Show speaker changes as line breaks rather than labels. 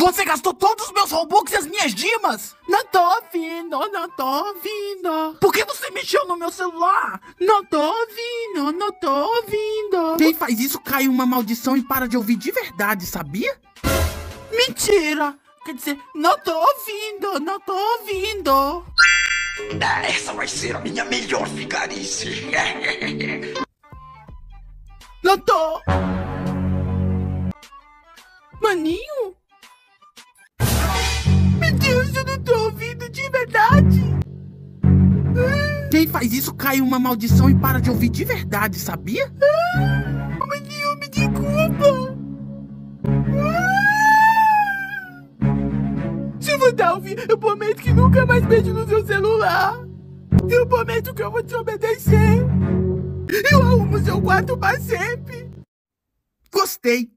Você gastou todos os meus Robux e as minhas dimas?
Não tô ouvindo, não tô ouvindo.
Por que você mexeu no meu celular?
Não tô ouvindo, não tô ouvindo.
Quem faz isso cai uma maldição e para de ouvir de verdade, sabia?
Mentira! Quer dizer, não tô ouvindo, não tô ouvindo.
Ah, essa vai ser a minha melhor vigarice.
Não tô. Maninho?
Quem faz isso cai uma maldição e para de ouvir de verdade, sabia?
Ah, Maninho, me desculpa. Se eu voltar a ouvir, eu prometo que nunca mais beijo no seu celular. Eu prometo que eu vou te obedecer. Eu arrumo seu quarto pra sempre.
Gostei.